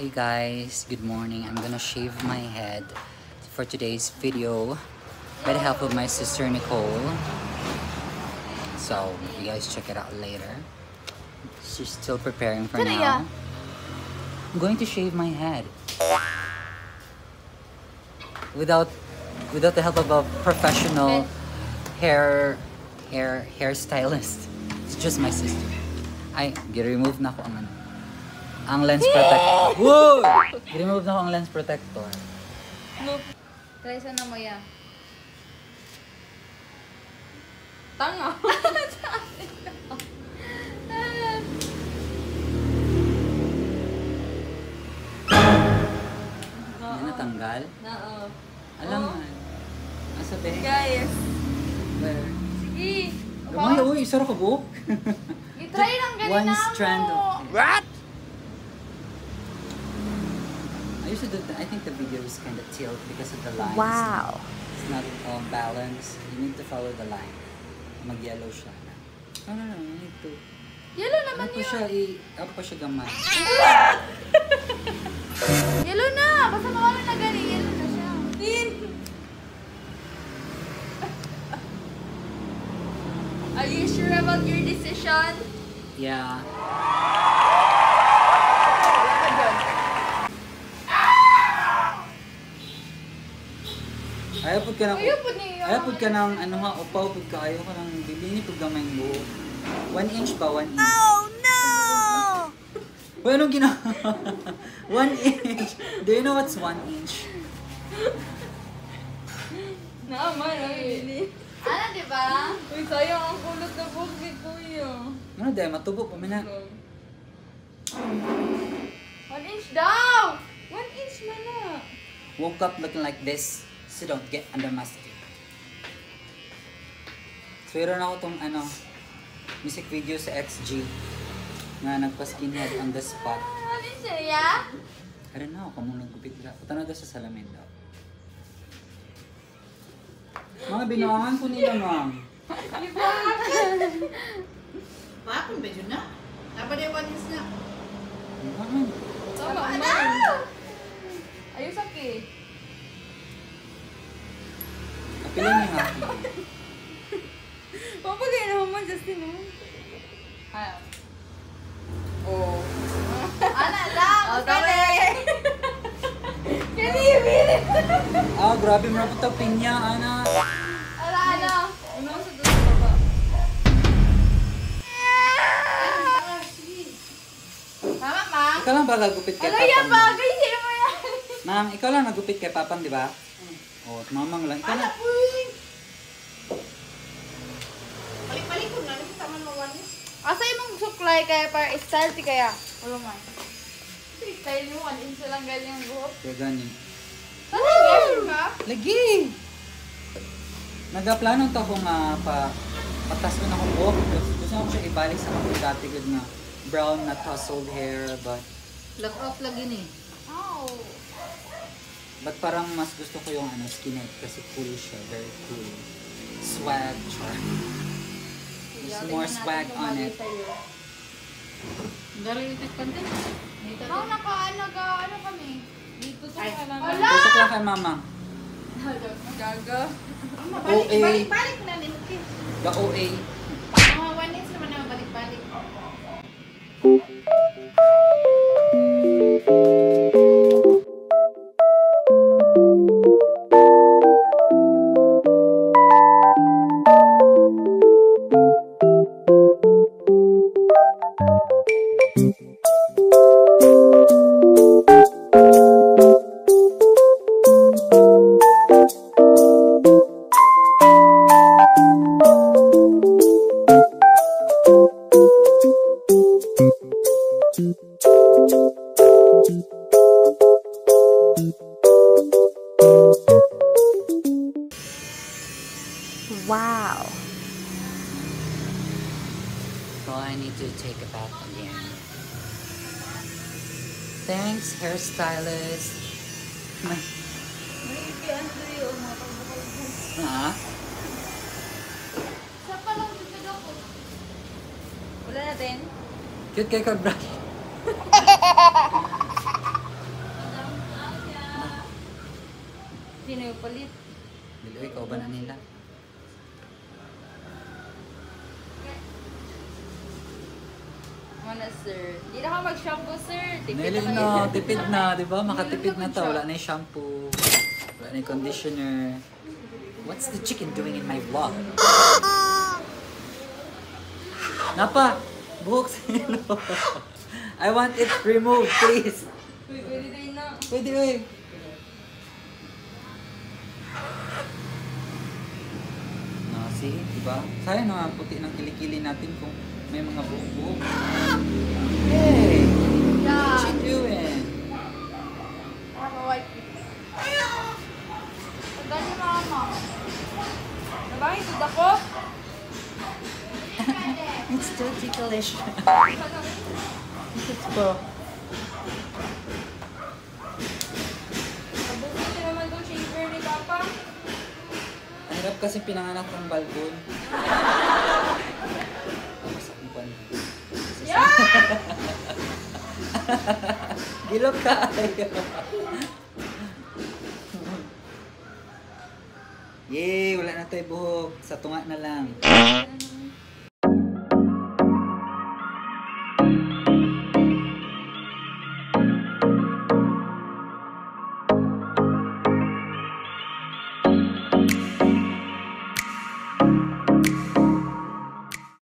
Hey guys, good morning. I'm gonna shave my head for today's video by the help of my sister Nicole. So, you guys check it out later. She's still preparing for now. I'm going to shave my head. Without without the help of a professional hair hair hairstylist. It's just my sister. I get removed na ako ano. Ang lens protector. Whoa! Gi-remove na ako ang lens protector. Try sa na mo ya. Tanga. Yan natanggal. Oo. Alam mo. Asa ba? Guys. Where? Sige. Gamay, uy, isa ra ka buhok. I-try lang ganun One na strand mo. of What? I usually do, I think the video is kind of tilt because of the lines. Wow. It's not um, balanced. You need to follow the line. Mag-yellow siya. No, no, no. You need to. Yellow Ano naman pa yun. siya, i, up pa siya gamay. Yellow na. Basta mawala na gani. Yellow na siya. Are you sure about your decision? Yeah. Ayaw po ka ng... Ayaw po niya. Ayaw po ka ng ano nga, upaw po ka. Ayaw ko ng bilini po gamay mo. One inch ba? One inch? Oh no! Uy, anong ginawa? one inch. Do you know what's one inch? Naman, ay. Ano, di ba? Uy, sayang ang kulot na buhok ni Kuya. Ano dahil matubo pa mina. One inch daw! One inch na na. Woke up looking like this so don't get under my skin. So, meron ako tong ano, music video sa XG na nagpa-skinhead on the spot. One inch na ya? I don't know, kung mong nagupit na daw sa salamin daw. Mga binawangan ko nila, ma'am. Pakon ba yun na? Dapat yung one is na. Binawangan. Tama na! Ayos aki. Kapilan niya ha. Papagay na naman, Justin, no? Ayaw. Oh. Ana lang! Oh, dami! Kanibin! Ah, grabe mo na pinya, ana. Ala, ano? Ano sa doon sa baba? Mama, ma? Ikaw lang ba nagupit kay Ala, yan Papang? mo? bagay sa'yo mo yan. Ma'am, ikaw lang nagupit kay Papang, di ba? Oo, oh, mamang lang. Ikaw lang. Balik-balik ko na. Nakita man mo one is. Asa imong suklay kaya para style ti kaya? Wala man. Style mo, one inch lang galing buhok. Kaya ganyan. Ano ka? Lagi! Nagaplano to kung uh, pa patas ko na akong buhok. Gusto ko siya ibalik sa akong dati good na brown na tousled hair. But, Lock off lagi ni. Oh. but parang mas gusto ko yung ano, skinhead kasi cool siya. Very cool. Swag. Char. There's more swag on it. Dari yung tit content. How naka, ano, ga, ano kami? Dito sa Ay. kanan. Tutok lang kay mama. Gaga. OA. Balik-balik na ni Muki. The OA. Mga one is naman na balik-balik. Wow. Well, I need to take a bath again. Thanks, hairstylist. My... Huh? Wala na din. Cute kay Cod Bracket. Sino yung palit? Sir? Di na ka mag-shampoo sir. Tipid na na, tipid na, di ba? Makatipid na to. Wala na yung shampoo. Wala na yung conditioner. What's the chicken doing in my vlog? Napa! Buhok sa. I want it removed, please. Pwede tayo na. Pwede, uy. No, see? Diba? Sayang na puti ng kilikili natin kung may mga buhok-buhok. Hey! What Yeah. you doing? Mama-wipe. Pagdali mama. Nabangit ito ako? It's still ticklish. It's po. Nabuti naman itong shaver ni Papa. Ang hirap kasi pinanganak ng balbon. Masak mo pa niya. Gilok ka! Yay! Wala na tayo buhok. Sa tunga na lang.